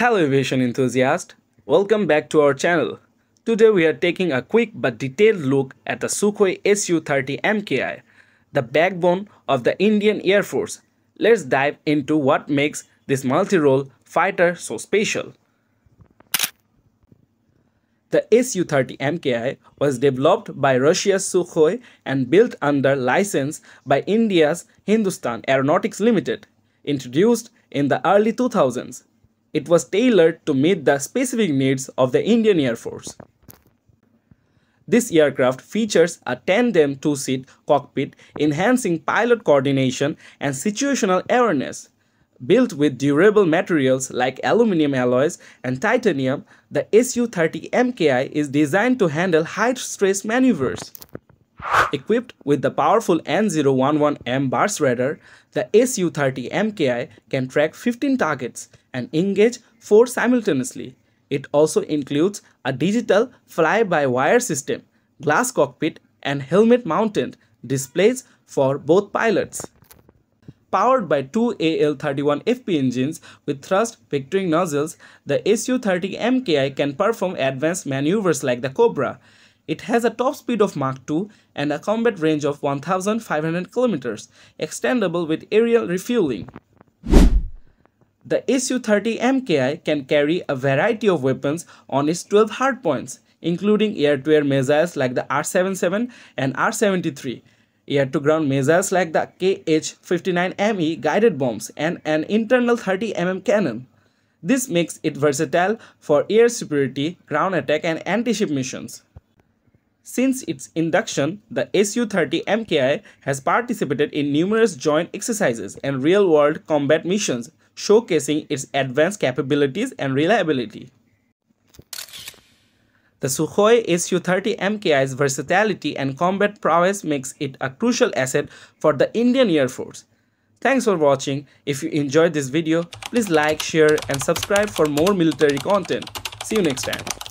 Hello aviation enthusiast, welcome back to our channel. Today we are taking a quick but detailed look at the Sukhoi Su-30 MKI, the backbone of the Indian Air Force. Let's dive into what makes this multi-role fighter so special. The Su-30 MKI was developed by Russia's Sukhoi and built under license by India's Hindustan Aeronautics Limited, introduced in the early 2000s. It was tailored to meet the specific needs of the Indian Air Force. This aircraft features a tandem two-seat cockpit enhancing pilot coordination and situational awareness. Built with durable materials like aluminum alloys and titanium, the Su-30 MKI is designed to handle high-stress maneuvers. Equipped with the powerful N011M Bars radar, the Su-30 MKI can track 15 targets and engage 4 simultaneously. It also includes a digital fly-by-wire system, glass cockpit and helmet-mounted displays for both pilots. Powered by two AL31FP engines with thrust vectoring nozzles, the Su-30 MKI can perform advanced maneuvers like the Cobra, it has a top speed of Mach 2 and a combat range of 1500 km, extendable with aerial refueling. The Su-30 MKI can carry a variety of weapons on its 12 hardpoints, including air-to-air missiles like the R-77 and R-73, air-to-ground missiles like the KH-59ME guided bombs, and an internal 30mm cannon. This makes it versatile for air superiority, ground attack, and anti-ship missions. Since its induction, the Su-30 MKI has participated in numerous joint exercises and real-world combat missions, showcasing its advanced capabilities and reliability. The Sukhoi Su-30 MKI's versatility and combat prowess makes it a crucial asset for the Indian Air Force. Thanks for watching. If you enjoyed this video, please like, share and subscribe for more military content. See you next time.